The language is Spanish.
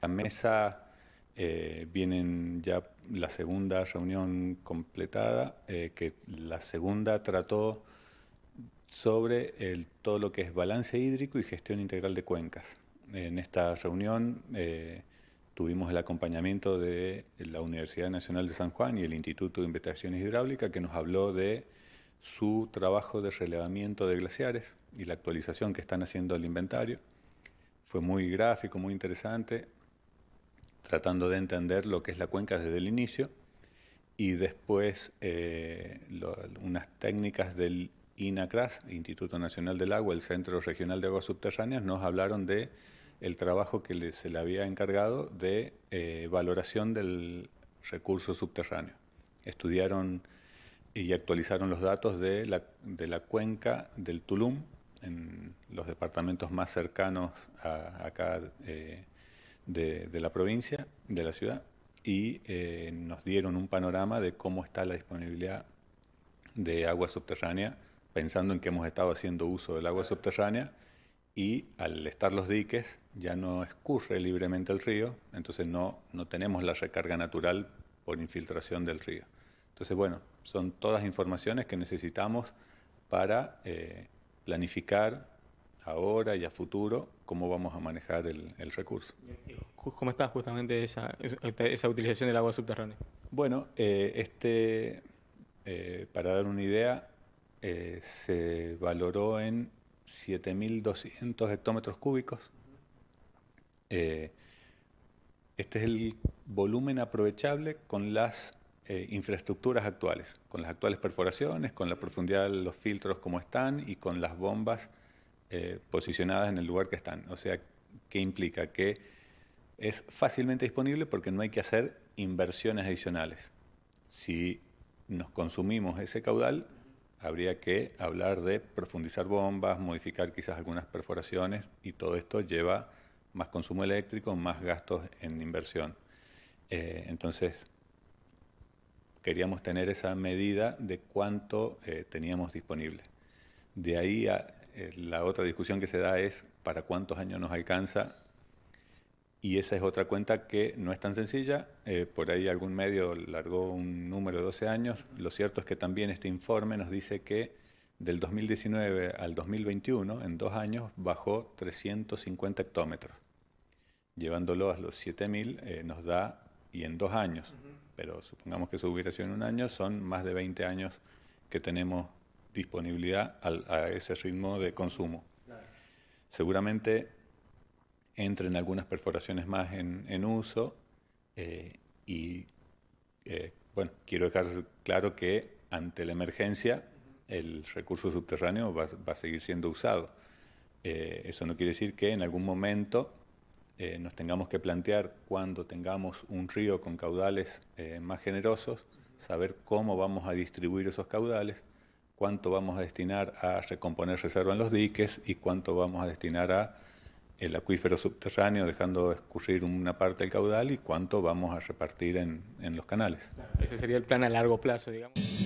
la mesa eh, vienen ya la segunda reunión completada, eh, que la segunda trató sobre todo lo que es balance hídrico y gestión integral de cuencas. En esta reunión eh, tuvimos el acompañamiento de la Universidad Nacional de San Juan y el Instituto de Investigaciones Hidráulicas que nos habló de su trabajo de relevamiento de glaciares y la actualización que están haciendo el inventario. Fue muy gráfico, muy interesante, tratando de entender lo que es la cuenca desde el inicio y después eh, unas técnicas del INACRAS, Instituto Nacional del Agua, el Centro Regional de Aguas Subterráneas, nos hablaron de el trabajo que se le había encargado de eh, valoración del recurso subterráneo. Estudiaron y actualizaron los datos de la, de la cuenca del Tulum, en los departamentos más cercanos a, acá eh, de, la provincia, de la ciudad, y eh, nos dieron un panorama de cómo está la disponibilidad de agua subterránea, pensando en que hemos estado haciendo uso del agua subterránea y al estar los diques ya no escurre libremente el río, entonces no, no tenemos la recarga natural por infiltración del río. Entonces, bueno, son todas informaciones que necesitamos para eh, planificar ahora y a futuro cómo vamos a manejar el, recurso. ¿Cómo está justamente esa, esa utilización del agua subterránea? Bueno, eh, este, eh, para dar una idea, se valoró en 7.200 hectómetros cúbicos. este es el volumen aprovechable con las eh, infraestructuras actuales, con las actuales perforaciones, con la profundidad de los filtros como están y con las bombas eh, posicionadas en el lugar que están. O sea, ¿qué implica? Que es fácilmente disponible porque no hay que hacer inversiones adicionales. Si nos consumimos ese caudal, habría que hablar de profundizar bombas, modificar quizás algunas perforaciones y todo esto lleva más consumo eléctrico, más gastos en inversión. Eh, entonces, queríamos tener esa medida de cuánto eh, teníamos disponible. De ahí a, la otra discusión que se da es para cuántos años nos alcanza y esa es otra cuenta que no es tan sencilla. Eh, por ahí algún medio largó un número de 12 años. Lo cierto es que también este informe nos dice que del 2019 al 2021, en dos años, bajó 350 hectómetros. Llevándolo a los 7000 nos da, y en dos años, pero supongamos que eso hubiera sido en un año, son más de 20 años que tenemos disponibilidad a ese ritmo de consumo. Seguramente entren algunas perforaciones más en, uso eh, y, eh, bueno, quiero dejar claro que ante la emergencia el recurso subterráneo va, a seguir siendo usado. Eh, eso no quiere decir que en algún momento nos tengamos que plantear cuando tengamos un río con caudales más generosos, saber cómo vamos a distribuir esos caudales, cuánto vamos a destinar a recomponer reserva en los diques y cuánto vamos a destinar a el acuífero subterráneo dejando escurrir una parte del caudal y cuánto vamos a repartir en, en los canales. Ese sería el plan a largo plazo, digamos.